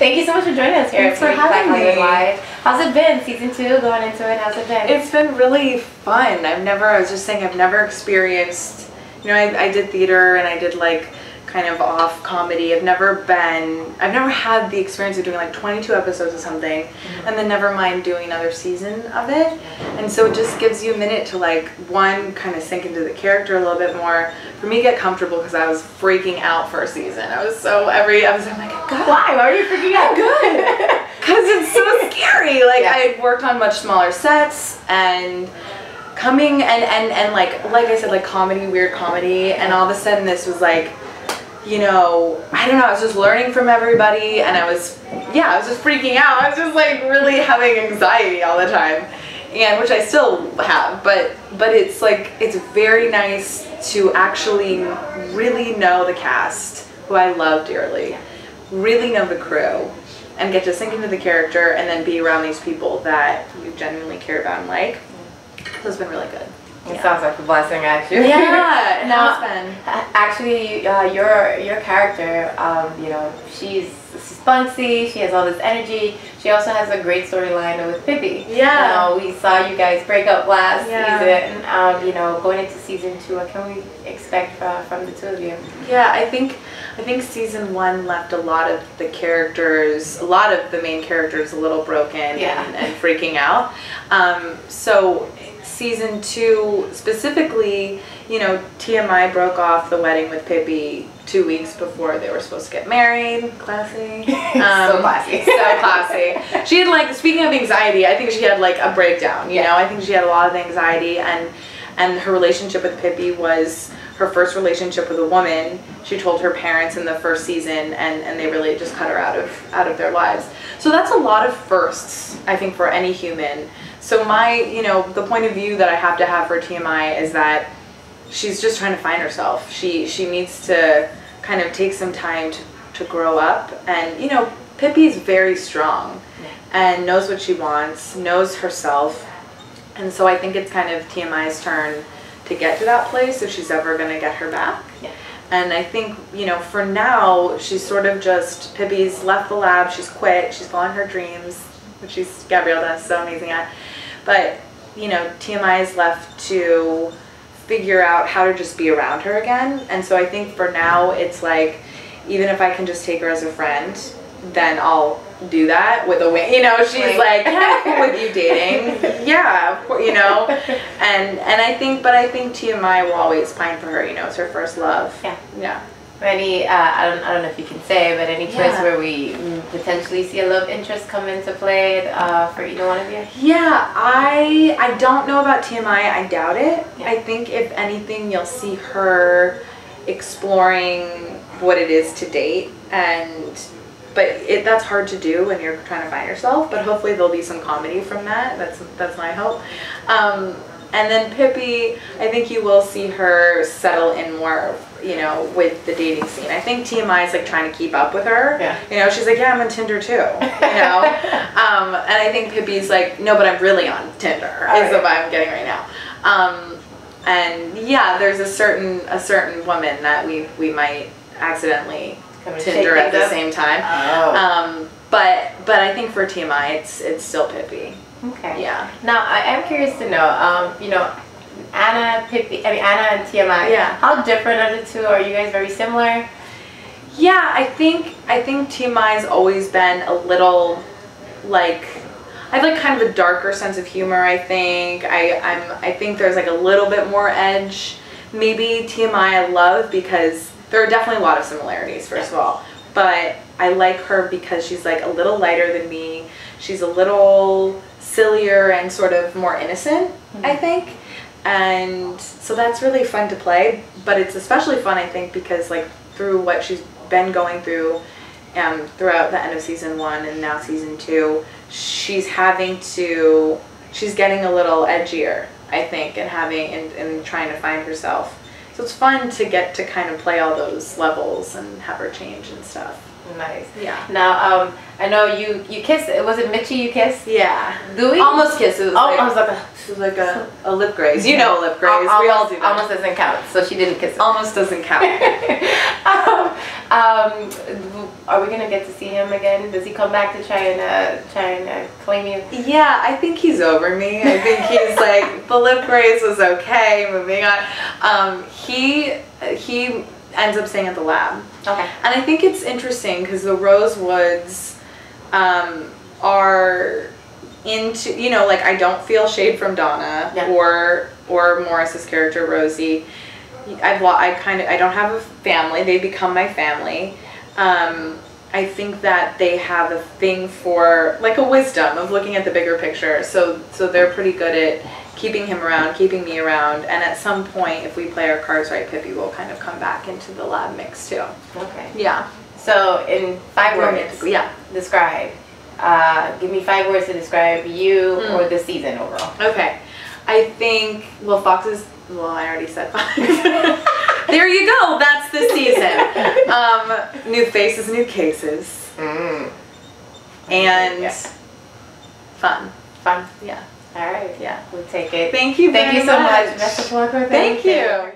Thank you so much for joining us here. Thanks for having me. Live. How's it been? Season two, going into it. How's it been? It's been really fun. I've never. I was just saying, I've never experienced. You know, I, I did theater and I did like kind of off comedy. I've never been, I've never had the experience of doing like 22 episodes of something mm-hmm. and then never mind doing another season of it. And so it just gives you a minute to like, one, kind of sink into the character a little bit more. For me, to get comfortable because I was freaking out for a season. I was so, every episode, I'm like, God. Why? Why are you freaking out? Good. Because it's so scary. Like, yeah. I had worked on much smaller sets and coming and, and, and like, like I said, like comedy, weird comedy. And all of a sudden this was like, you know, I don't know, I was just learning from everybody and I was, yeah, I was just freaking out. I was just like really having anxiety all the time. And which I still have, but but it's like it's very nice to actually really know the cast, who I love dearly, really know the crew, and get to sink into the character and then be around these people that you genuinely care about and like. So it's been really good. It yeah. sounds like a blessing, actually. Yeah, now, actually, uh, your your character, um, you know, she's spunky. She has all this energy. She also has a great storyline with Pippy. Yeah. Uh, we saw you guys break up last yeah. season. Um, you know, going into season two, what can we expect uh, from the two of you? Yeah, I think I think season one left a lot of the characters, a lot of the main characters, a little broken yeah. and, and freaking out. Um, so season two, specifically, you know, TMI broke off the wedding with Pippy two weeks before they were supposed to get married. Classy. Um, so classy. so classy. She had like, speaking of anxiety, I think she had like a breakdown, you yeah. know, I think she had a lot of anxiety and, and her relationship with Pippy was her first relationship with a woman. She told her parents in the first season and, and they really just cut her out of, out of their lives. So that's a lot of firsts, I think, for any human. So my, you know, the point of view that I have to have for TMI is that she's just trying to find herself. She she needs to kind of take some time to, to grow up. And, you know, Pippy's very strong and knows what she wants, knows herself. And so I think it's kind of TMI's turn to get to that place if she's ever going to get her back. Yeah. And I think, you know, for now, she's sort of just, Pippy's left the lab, she's quit, she's following her dreams, which she's, Gabrielle does so amazing at. But, you know, TMI is left to figure out how to just be around her again. And so I think for now, it's like, even if I can just take her as a friend, then I'll do that with a wing. You know, she's like, yeah, cool with you dating. yeah, you know, and and I think, but I think TMI will always pine for her. You know, it's her first love. Yeah. Yeah. Any, uh, I don't, I don't know if you can say, but any choice yeah. where we potentially see a love interest come into play uh, for either one of you? Yeah, I, I don't know about TMI. I doubt it. Yeah. I think if anything, you'll see her exploring what it is to date, and but it, that's hard to do when you're trying to find yourself. But hopefully, there'll be some comedy from that. That's that's my hope. Um, and then Pippy, I think you will see her settle in more you know, with the dating scene. I think TMI is like trying to keep up with her. Yeah. You know, she's like, yeah, I'm on Tinder too. You know, um, and I think Pippy's like, no, but I'm really on Tinder. All is right. the vibe I'm getting right now. Um, and yeah, there's a certain a certain woman that we we might accidentally Tinder at the up. same time. Oh. Um, but but I think for TMI, it's it's still Pippy. Okay. Yeah. Now I am curious to know. Um, you know Anna, Pippy, I mean Anna and TMI. Yeah. How different are the two? Are you guys very similar? Yeah, I think I think TMI's always been a little like I have like kind of a darker sense of humor. I think I I'm I think there's like a little bit more edge. Maybe TMI I love because there are definitely a lot of similarities. First of all, but I like her because she's like a little lighter than me. She's a little sillier and sort of more innocent. Mm-hmm. I think and so that's really fun to play but it's especially fun i think because like through what she's been going through um, throughout the end of season one and now season two she's having to she's getting a little edgier i think and having and, and trying to find herself. So it's fun to get to kind of play all those levels and have her change and stuff Nice. Yeah. Now, um, I know you you kissed. It was it Mitchie you kissed? Yeah. Louis? Almost kissed. It was oh, like, I was like a, it was like a, a lip graze. You know a lip graze. Almost, we all do that. Almost doesn't count. So she didn't kiss. It. Almost doesn't count. um, Um, are we gonna get to see him again? Does he come back to try and uh, try and uh, claim you? Yeah, I think he's over me. I think he's like the lip grace was okay. Moving on. Um, he he ends up staying at the lab, Okay. and I think it's interesting because the Rosewoods um, are into you know like I don't feel shade from Donna Yeah. or or Morris's character Rosie. I've I kind of I don't have a family. They become my family. Um, I think that they have a thing for like a wisdom of looking at the bigger picture. So so they're pretty good at keeping him around, keeping me around, and at some point, if we play our cards right, Pippy will kind of come back into the lab mix too. Okay. Yeah. So in five words, yeah. describe. Uh, give me five words to describe you Mm. or the season overall. Okay. I think well foxes, well I already said five. there you go. That's the season. Um, new faces, new cases, Mm. and Yeah. fun. Fun. Yeah. All right. Yeah. We'll take it. Thank you. Thank you so much. much. Of luck with Thank everything. you.